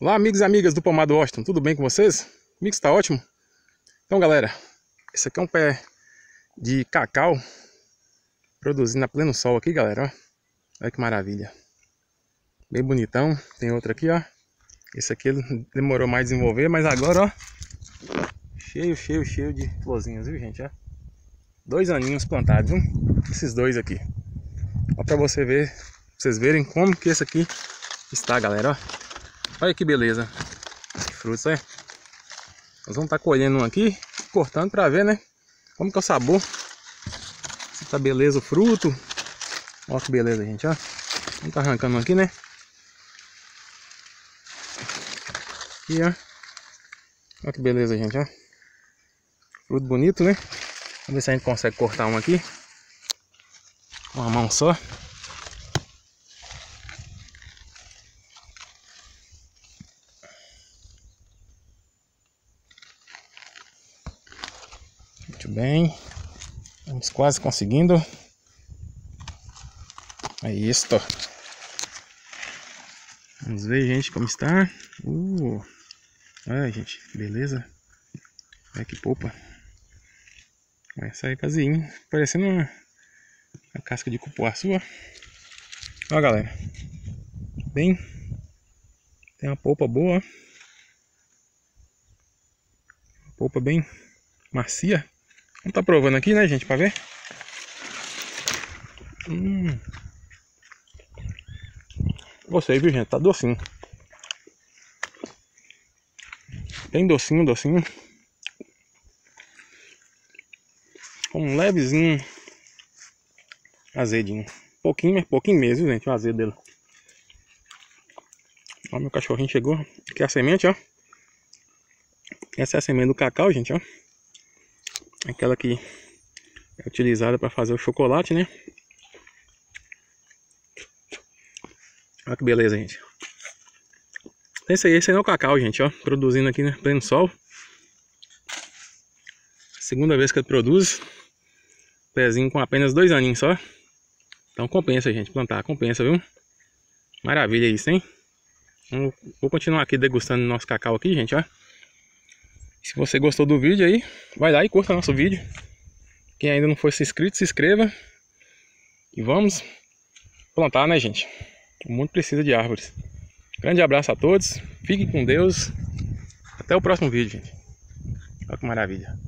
Olá amigos e amigas do Pomado Washington, tudo bem com vocês? Comigo está ótimo? Então galera, esse aqui é um pé de cacau Produzindo a pleno sol aqui galera, ó. Olha que maravilha Bem bonitão, tem outro aqui ó Esse aqui demorou mais a desenvolver, mas agora ó Cheio, cheio, cheio de florzinhas, viu gente? Ó. Dois aninhos plantados, viu? Esses dois aqui Ó pra você ver, pra vocês verem como que esse aqui está galera, ó Olha que beleza de frutos, olha. Nós vamos estar tá colhendo um aqui, cortando para ver, né? Como que é o sabor. Se tá beleza o fruto. Olha que beleza, gente, ó. Vamos tá arrancando aqui, né? Aqui, ó. Olha que beleza, gente, ó. Fruto bonito, né? Vamos ver se a gente consegue cortar um aqui. Uma mão só. Muito bem. Estamos quase conseguindo. É isso. Vamos ver, gente, como está. Uh, olha, gente, beleza. Olha que polpa. Vai sair casinho. Parecendo uma, uma casca de cupuaçu, ó. Ó, galera. Bem. Tem uma polpa boa, Polpa bem macia. Vamos tá provando aqui, né, gente, pra ver. Hum. Gostei, viu, gente? Tá docinho. Bem docinho, docinho. Um levezinho azedinho. Pouquinho, mas pouquinho mesmo, gente, o azedo dele. Ó, meu cachorrinho chegou. Aqui é a semente, ó. Essa é a semente do cacau, gente, ó. Aquela que é utilizada para fazer o chocolate, né? Olha que beleza, gente. Esse aí, esse aí é o cacau, gente, ó. Produzindo aqui, né? Pleno sol. Segunda vez que ele produz. Pezinho com apenas dois aninhos só. Então compensa, gente, plantar. Compensa, viu? Maravilha isso, hein? Vou continuar aqui degustando nosso cacau aqui, gente, ó. Se você gostou do vídeo aí, vai lá e curta nosso vídeo. Quem ainda não for se inscrito, se inscreva. E vamos plantar, né, gente? O mundo precisa de árvores. Grande abraço a todos. Fiquem com Deus. Até o próximo vídeo, gente. Olha que maravilha.